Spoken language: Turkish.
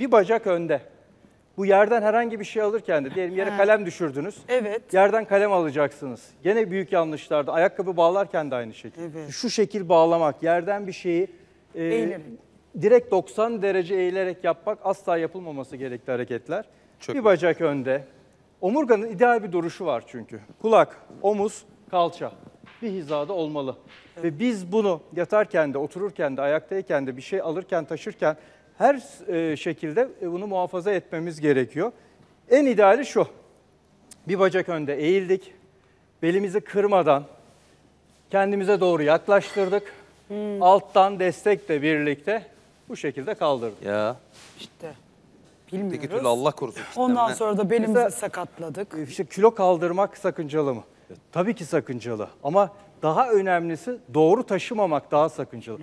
Bir bacak önde. Bu yerden herhangi bir şey alırken de diyelim yere kalem düşürdünüz. Evet. Yerden kalem alacaksınız. Gene büyük yanlışlarda. Ayakkabı bağlarken de aynı şekilde. Evet. Şu şekil bağlamak, yerden bir şeyi e, Eğilerek. direkt 90 derece eğilerek yapmak asla yapılmaması gerekli hareketler. Çok bir bacak önde. Omurganın ideal bir duruşu var çünkü. Kulak, omuz, kalça bir hizada olmalı. Ve biz bunu yatarken de, otururken de, ayaktayken de, bir şey alırken, taşırken her e, şekilde e, bunu muhafaza etmemiz gerekiyor. En ideali şu. Bir bacak önde eğildik. Belimizi kırmadan kendimize doğru yaklaştırdık. Alttan destekle birlikte bu şekilde kaldırdık. Ya. İşte Peki türlü bilmiyoruz. Allah korusun. Ondan sonra da belimizi Mesela- sakatladık. İşte kilo kaldırmak sakıncalı mı? Tabii ki sakıncalı ama daha önemlisi doğru taşımamak daha sakıncalı.